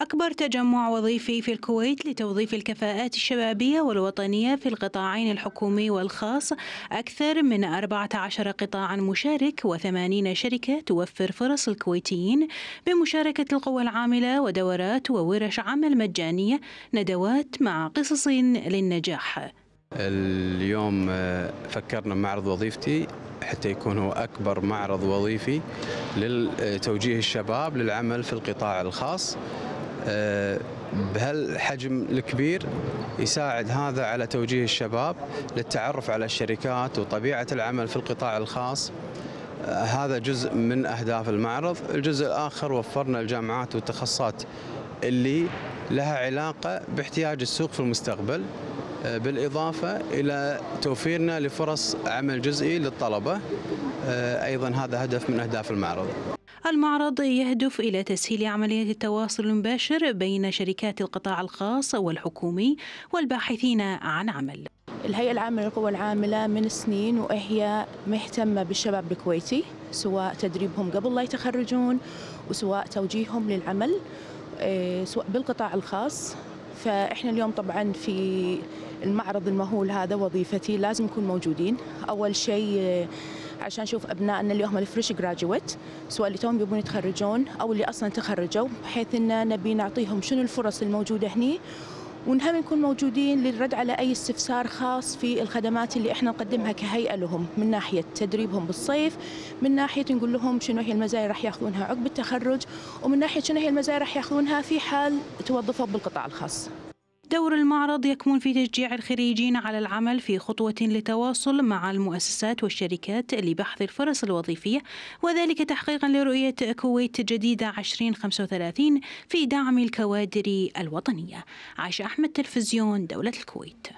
أكبر تجمع وظيفي في الكويت لتوظيف الكفاءات الشبابية والوطنية في القطاعين الحكومي والخاص. أكثر من 14 قطاعا مشارك و80 شركة توفر فرص الكويتيين بمشاركة القوى العاملة ودورات وورش عمل مجانية ندوات مع قصص للنجاح. اليوم آه، فكرنا بمعرض وظيفتي حتى يكون هو أكبر معرض وظيفي لتوجيه الشباب للعمل في القطاع الخاص. آه، بهالحجم الكبير يساعد هذا على توجيه الشباب للتعرف على الشركات وطبيعة العمل في القطاع الخاص. آه، هذا جزء من أهداف المعرض. الجزء الآخر وفرنا الجامعات والتخصصات اللي لها علاقة باحتياج السوق في المستقبل. آه، بالإضافة إلى توفيرنا لفرص عمل جزئي للطلبة. أيضا هذا هدف من أهداف المعرض. المعرض يهدف إلى تسهيل عملية التواصل المباشر بين شركات القطاع الخاص والحكومي والباحثين عن عمل. الهيئة العامة للقوى العاملة من سنين وهي مهتمة بالشباب الكويتي سواء تدريبهم قبل لا يتخرجون وسواء توجيههم للعمل إيه، سواء بالقطاع الخاص. فإحنا اليوم طبعا في المعرض المهول هذا وظيفتي لازم نكون موجودين. أول شيء عشان نشوف أبنائنا اللي هم الفريش جراجويت سواء اللي توهم يبون يتخرجون أو اللي أصلا تخرجوا بحيث إن نبي نعطيهم شنو الفرص الموجودة هني. ونهم نكون موجودين للرد على أي استفسار خاص في الخدمات اللي إحنا نقدمها كهيئة لهم من ناحية تدريبهم بالصيف من ناحية نقول لهم شنو هي المزايا راح ياخذونها عقب التخرج ومن ناحية شنو هي المزايا راح ياخذونها في حال توظفوا بالقطاع الخاص. دور المعرض يكمن في تشجيع الخريجين على العمل في خطوة لتواصل مع المؤسسات والشركات لبحث الفرص الوظيفية وذلك تحقيقا لرؤية كويت جديدة 2035 في دعم الكوادر الوطنية. عائشة أحمد تلفزيون دولة الكويت.